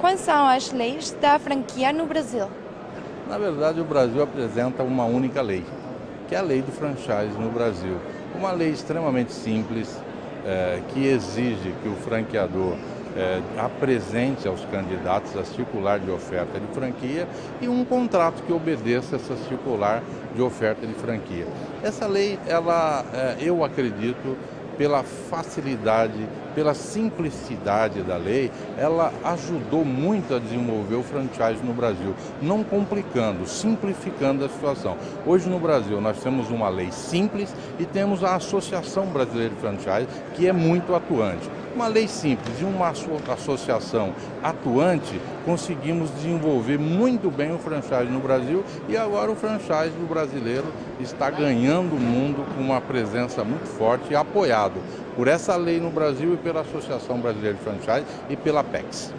Quais são as leis da franquia no Brasil? Na verdade, o Brasil apresenta uma única lei, que é a lei do franchise no Brasil. Uma lei extremamente simples, é, que exige que o franqueador é, apresente aos candidatos a circular de oferta de franquia e um contrato que obedeça essa circular de oferta de franquia. Essa lei, ela, é, eu acredito, pela facilidade, pela simplicidade da lei, ela ajudou muito a desenvolver o franchise no Brasil, não complicando, simplificando a situação. Hoje no Brasil nós temos uma lei simples e temos a Associação Brasileira de Franchise, que é muito atuante. Uma lei simples e uma associação atuante, conseguimos desenvolver muito bem o franchise no Brasil e agora o franchise do brasileiro está ganhando o mundo com uma presença muito forte e apoiado por essa lei no Brasil e pela Associação Brasileira de Franchise e pela PEX.